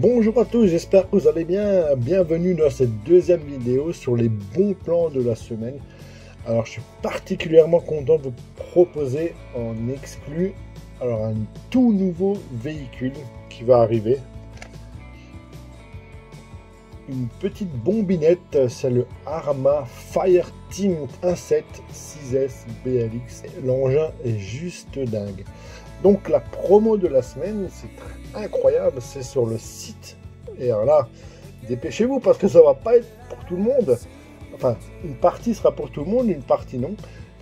Bonjour à tous, j'espère que vous allez bien. Bienvenue dans cette deuxième vidéo sur les bons plans de la semaine. Alors je suis particulièrement content de vous proposer en exclu alors un tout nouveau véhicule qui va arriver. Une petite bombinette, c'est le Arma Fireteam 1.7 6S BLX. L'engin est juste dingue. Donc la promo de la semaine, c'est incroyable, c'est sur le site. Et alors là, dépêchez-vous parce que ça va pas être pour tout le monde. Enfin, une partie sera pour tout le monde, une partie non.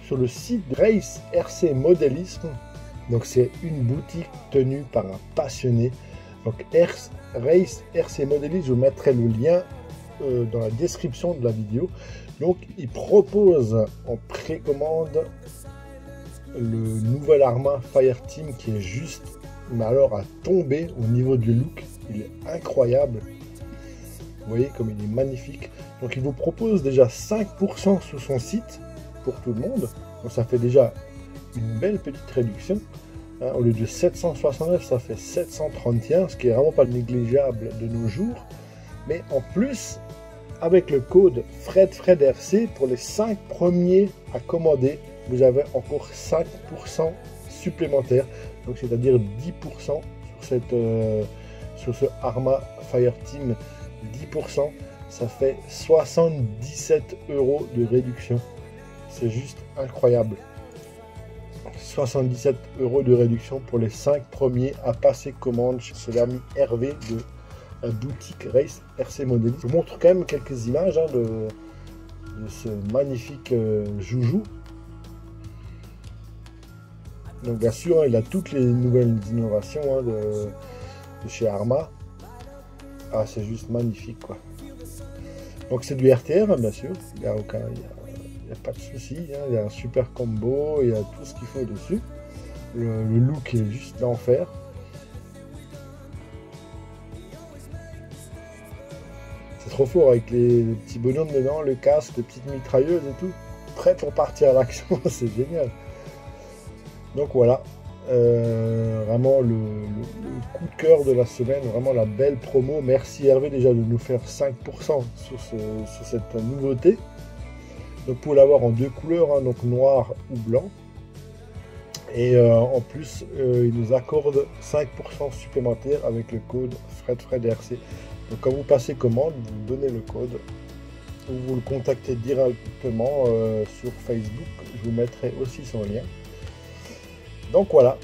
Sur le site Race RC Modélisme. Donc c'est une boutique tenue par un passionné. Donc Race RC Modélisme, je vous mettrai le lien euh, dans la description de la vidéo. Donc il propose en précommande le nouvel Arma Fireteam qui est juste, mais alors à tomber au niveau du look, il est incroyable. Vous voyez comme il est magnifique. Donc il vous propose déjà 5% sur son site pour tout le monde. Donc ça fait déjà une belle petite réduction. Hein, au lieu de 769, ça fait 731, ce qui est vraiment pas négligeable de nos jours. Mais en plus, avec le code FredFredRC pour les 5 premiers à commander, vous avez encore 5% supplémentaire, donc c'est-à-dire 10% sur, cette, euh, sur ce Arma Fireteam, 10%, ça fait 77 euros de réduction. C'est juste incroyable. 77 euros de réduction pour les 5 premiers à passer commande chez l'ami Hervé de la boutique Race RC Model. Je vous montre quand même quelques images hein, de, ce magnifique euh, joujou donc bien sûr, il a toutes les nouvelles innovations hein, de, chez Arma. Ah, c'est juste magnifique, quoi. Donc c'est du RTR, hein, bien sûr. Il n'y a aucun, pas de souci. Hein. Il y a un super combo, il y a tout ce qu'il faut dessus. Le, look est juste d'enfer. C'est trop fort avec les, les, petits bonhommes dedans, le casque, les petites mitrailleuses et tout. Prêt pour partir à l'action, c'est génial. Donc voilà, euh, vraiment le, coup de cœur de la semaine, vraiment la belle promo. Merci Hervé déjà de nous faire 5% sur, cette nouveauté. Donc pour l'avoir en deux couleurs, hein, donc noir ou blanc. Et euh, en plus, euh, il nous accorde 5% supplémentaire avec le code FredFredRC. Donc quand vous passez commande, vous donnez le code ou vous le contactez directement sur Facebook. Je vous mettrai aussi son lien. Donc voilà,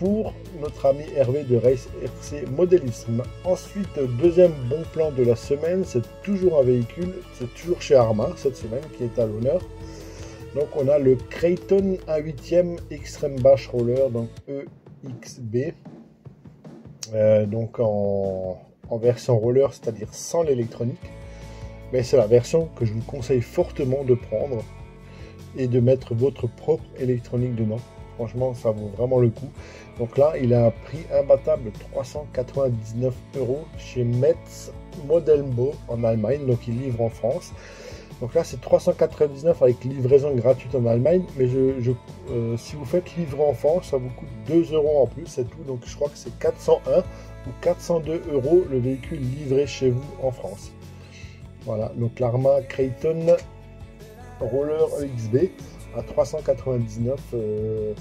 pour notre ami Hervé de Race RC Modélisme. Ensuite, deuxième bon plan de la semaine, c'est toujours un véhicule, c'est toujours chez Arma cette semaine qui est à l'honneur. Donc on a le Creighton 1 8 Extreme Bash Roller, donc EXB. Euh, donc en, en, version roller, c'est-à-dire sans l'électronique. Mais c'est la version que je vous conseille fortement de prendre et de mettre votre propre électronique dedans. Franchement, ça vaut vraiment le coup. Donc là, il a un prix imbattable 399 euros chez Metz Modelbo en Allemagne. Donc il livre en France. Donc là, c'est 399 avec livraison gratuite en Allemagne. Mais je, euh, si vous faites livrer en France, ça vous coûte 2 euros en plus, c'est tout. Donc je crois que c'est 401 ou 402 euros le véhicule livré chez vous en France. Voilà, donc l'Arma Creighton Roller EXB à 399. Euh,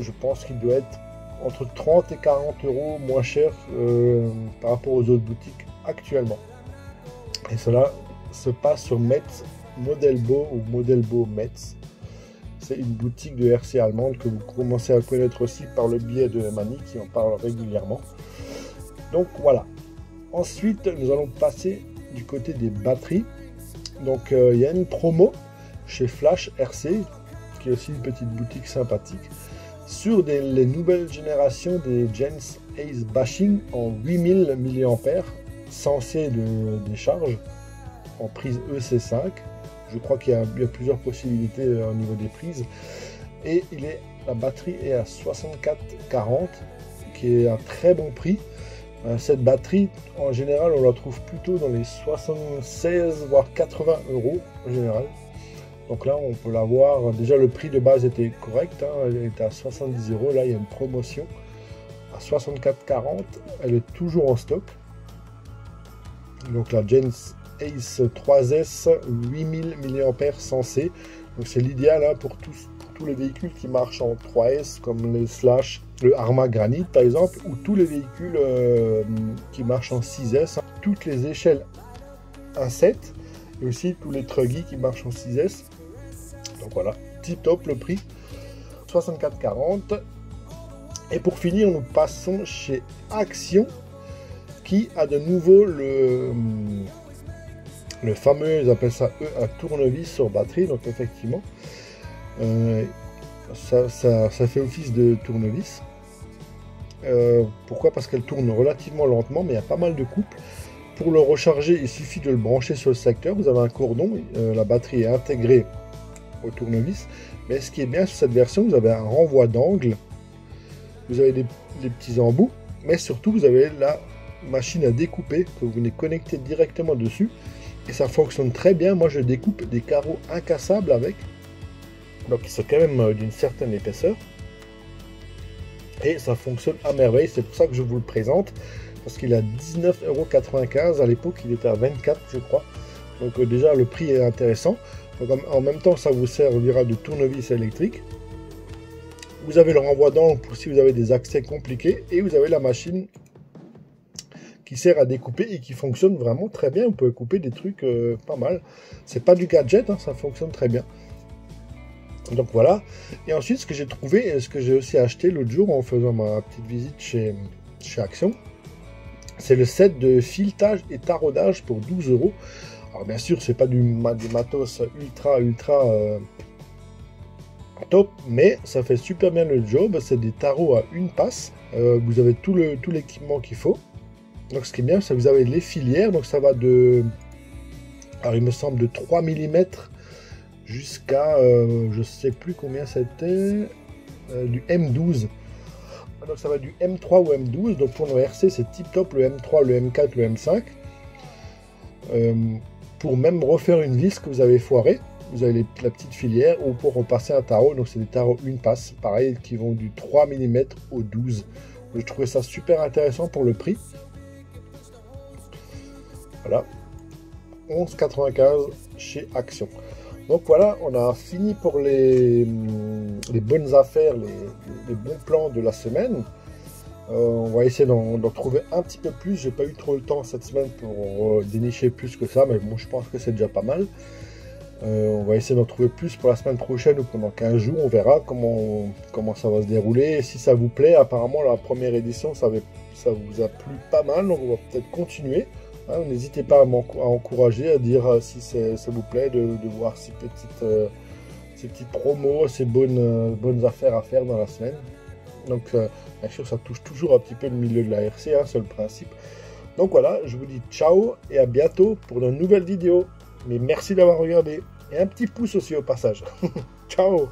je, pense qu'il doit être entre 30 et 40 euros moins cher euh, par rapport aux autres boutiques actuellement. Et cela se passe sur Metz Modelbo ou Modelbo Metz. C'est une boutique de RC allemande que vous commencez à connaître aussi par le biais de Mani qui en parle régulièrement. Donc voilà. Ensuite, nous allons passer du côté des batteries. Donc euh, il y a une promo chez Flash RC, qui est aussi une petite boutique sympathique, sur les nouvelles générations des Gens Ace Bashing en 8000 mAh, censé de décharge, en prise EC5. Je crois qu'il y, a plusieurs possibilités euh, au niveau des prises. Et il est, la batterie est à 6440, qui est un très bon prix. Euh, cette batterie, en général, on la trouve plutôt dans les 76 voire 80 euros en général. Donc là, on peut l'avoir. Déjà, le prix de base était correct. Hein, il était à 70 euros. Là, il y a une promotion à 64,40. Elle est toujours en stock. Donc la Gens Ace 3S 8000 mAh c Donc c'est l'idéal hein, pour tous, les véhicules qui marchent en 3S comme les Slash, le Arma Granite par exemple, ou tous les véhicules euh, qui marchent en 6S, hein. toutes les échelles 1.7 et aussi tous les Truggy qui marchent en 6S. Donc voilà, tip top le prix, 64,40. Et pour finir, nous passons chez Action qui a de nouveau le, le fameux, ils appellent ça eux, un tournevis sur batterie. Donc effectivement, euh, ça, fait office de tournevis. Euh, pourquoi? Parce qu'elle tourne relativement lentement, mais il y a pas mal de couples. Pour le recharger, il suffit de le brancher sur le secteur. Vous avez un cordon, euh, la batterie est intégrée au tournevis. Mais ce qui est bien sur cette version, vous avez un renvoi d'angle. Vous avez des, petits embouts, mais surtout vous avez la machine à découper que vous venez connecter directement dessus. Et ça fonctionne très bien. Moi, je découpe des carreaux incassables avec. Donc, ils sont quand même euh, d'une certaine épaisseur. Et ça fonctionne à merveille. C'est pour ça que je vous le présente. Parce qu'il a 19,95€. À l'époque, il était à 24, je crois. Donc, euh, déjà, le prix est intéressant. Donc, en même temps, ça vous servira de tournevis électrique. Vous avez le renvoi d'angle pour si vous avez des accès compliqués. Et vous avez la machine qui sert à découper et qui fonctionne vraiment très bien. Vous pouvez couper des trucs euh, pas mal. C'est pas du gadget, hein, ça fonctionne très bien. Donc voilà. Et ensuite, ce que j'ai trouvé, ce que j'ai aussi acheté l'autre jour en faisant ma petite visite chez, chez Action, c'est le set de filetage et taraudage pour 12 euros. Alors bien sûr, c'est pas du, matos ultra ultra euh, top, mais ça fait super bien le job. C'est des tarots à une passe. Euh, vous avez tout l'équipement qu'il faut. Donc ce qui est bien, c'est que vous avez les filières. Donc ça va de, alors il me semble de 3 mm jusqu'à, euh, je sais plus combien c'était, euh, du M12. Donc ça va du M3 ou M12. Donc pour nos RC, c'est tip top le M3, le M4, le M5. Euh, pour même refaire une vis que vous avez foirée, vous avez la petite filière ou pour repasser un tarot. Donc c'est des tarots une passe, pareil, qui vont du 3 mm au 12. Je trouvais ça super intéressant pour le prix. Voilà. 11,95 chez Action. Donc voilà, on a fini pour les, bonnes affaires, les, bons plans de la semaine. Euh, on va essayer d'en trouver un petit peu plus. J'ai pas eu trop le temps cette semaine pour euh, dénicher plus que ça, mais bon, je pense que c'est déjà pas mal. Euh, on va essayer d'en trouver plus pour la semaine prochaine ou pendant 15 jours. On verra comment, comment ça va se dérouler. si ça vous plaît, apparemment la première édition, ça, vous a plu pas mal. Donc on va peut-être continuer. Hein, n'hésitez pas à, encourager, à dire si ça vous plaît de, voir ces petites, euh, ces petites promos, ces bonnes, euh, bonnes affaires à faire dans la semaine. Donc, bien sûr, ça touche toujours un petit peu le milieu de la RC, hein, c'est le principe. Donc voilà, je vous dis ciao et à bientôt pour de nouvelles vidéos. Mais merci d'avoir regardé. Et un petit pouce aussi au passage. ciao